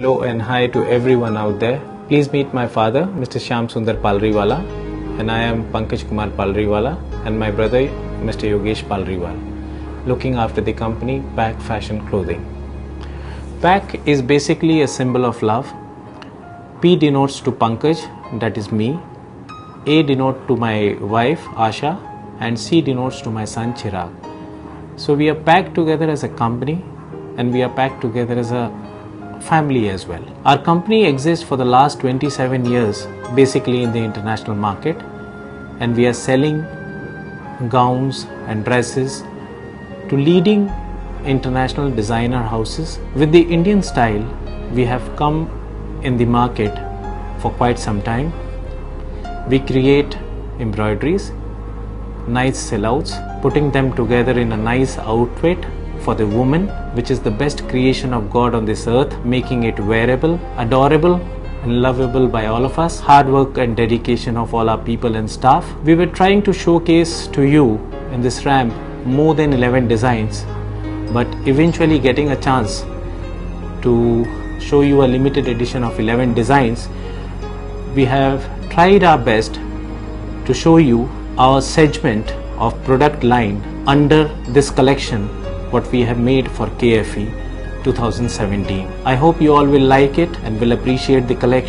Hello and hi to everyone out there. Please meet my father, Mr. Shyam Sundar Palriwala, and I am Pankaj Kumar Palriwala, and my brother, Mr. Yogesh Palriwala, looking after the company PAC Fashion Clothing. PAC is basically a symbol of love. P denotes to Pankaj, that is me. A denotes to my wife Aasha, and C denotes to my son Chirag. So we are packed together as a company, and we are packed together as a family as well. Our company exists for the last 27 years, basically in the international market, and we are selling gowns and dresses to leading international designer houses. With the Indian style, we have come in the market for quite some time. We create embroideries, nice sellouts, putting them together in a nice outfit for the woman, which is the best creation of God on this earth, making it wearable, adorable, and lovable by all of us. Hard work and dedication of all our people and staff. We were trying to showcase to you in this ramp more than 11 designs, but eventually getting a chance to show you a limited edition of 11 designs, we have tried our best to show you our segment of product line under this collection what we have made for KFE 2017. I hope you all will like it and will appreciate the collection.